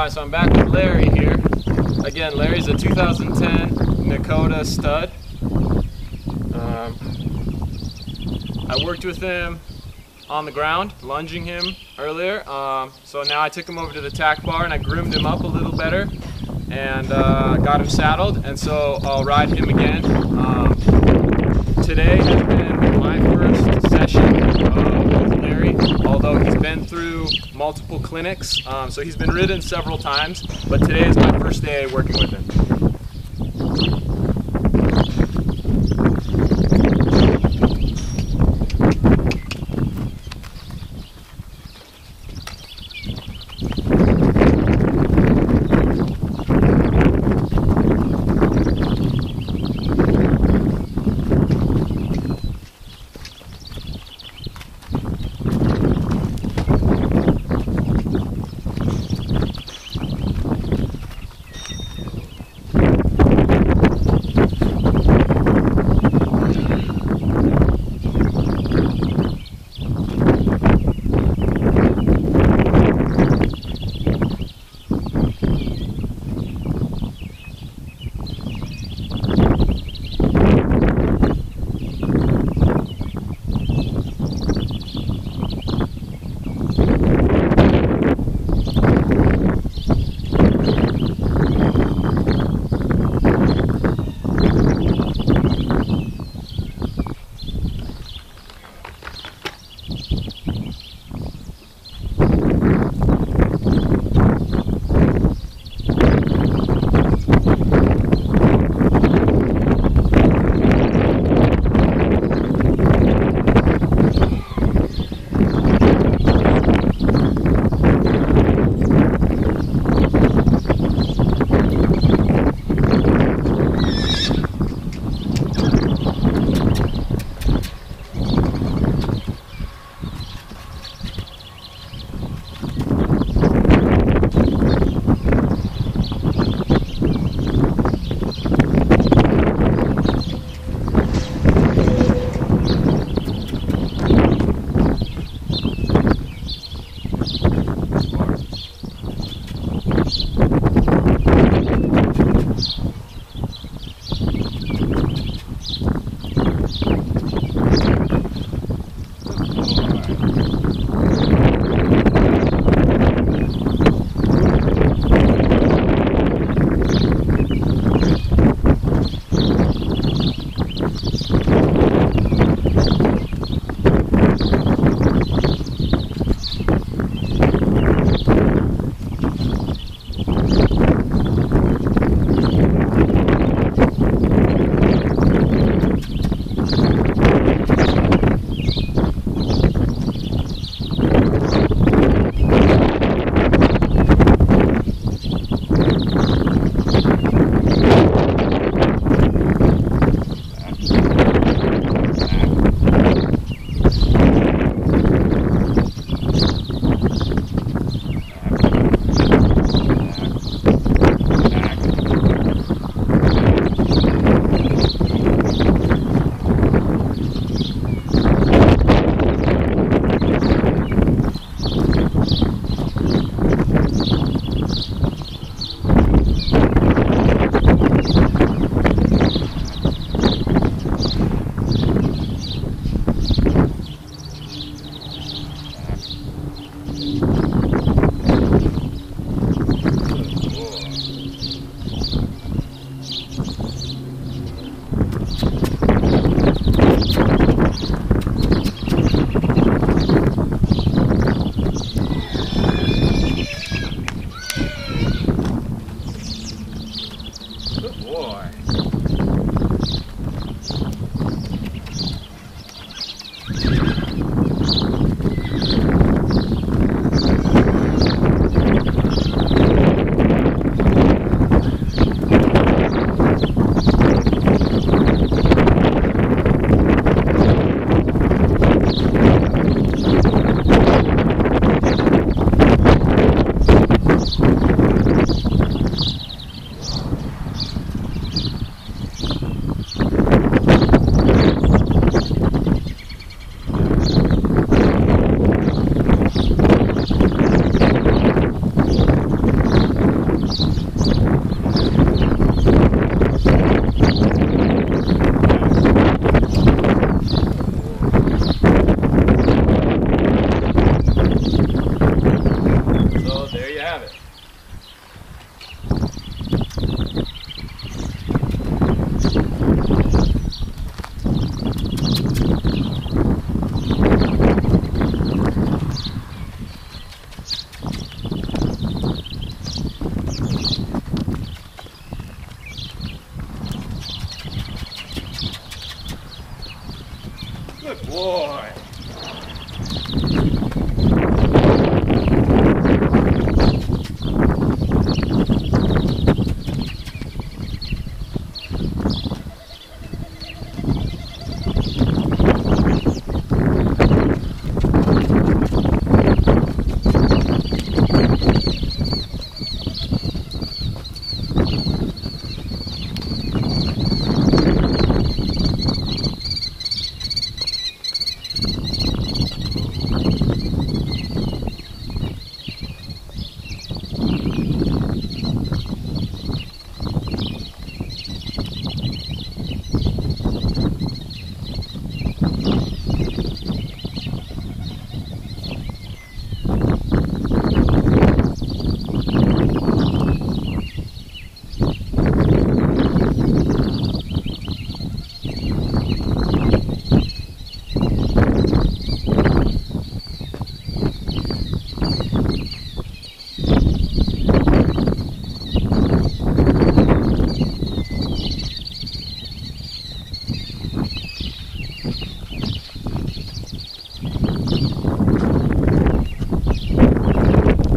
Alright, so I'm back with Larry here. Again, Larry's a 2010 Nokota stud. Um, I worked with him on the ground, lunging him earlier. Um, so now I took him over to the tack bar and I groomed him up a little better and uh, got him saddled. And so I'll ride him again. Um, today has been my first uh, with Larry, although he's been through multiple clinics. Um, so he's been ridden several times, but today is my first day working with him. boy. Boy.